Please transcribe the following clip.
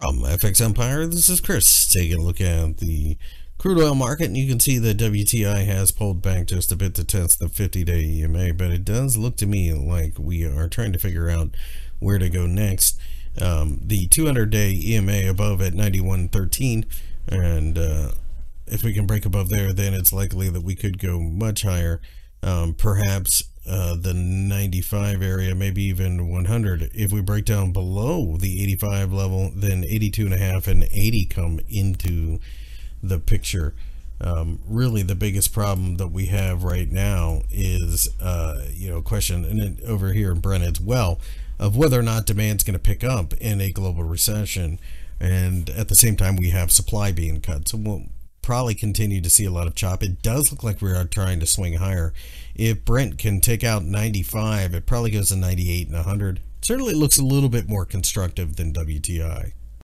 FX Empire. This is Chris taking a look at the crude oil market, and you can see that WTI has pulled back just a bit to test the 50-day EMA, but it does look to me like we are trying to figure out where to go next. Um, the 200-day EMA above at 91.13, and uh, if we can break above there, then it's likely that we could go much higher, um, perhaps uh, the 95 area, maybe even 100. If we break down below the 85 level, then 82 and a half and 80 come into the picture. Um, really, the biggest problem that we have right now is, uh, you know, question and over here in Brent as well of whether or not demand's going to pick up in a global recession, and at the same time we have supply being cut. So we'll probably continue to see a lot of chop. It does look like we are trying to swing higher. If Brent can take out 95, it probably goes to 98 and 100. Certainly looks a little bit more constructive than WTI.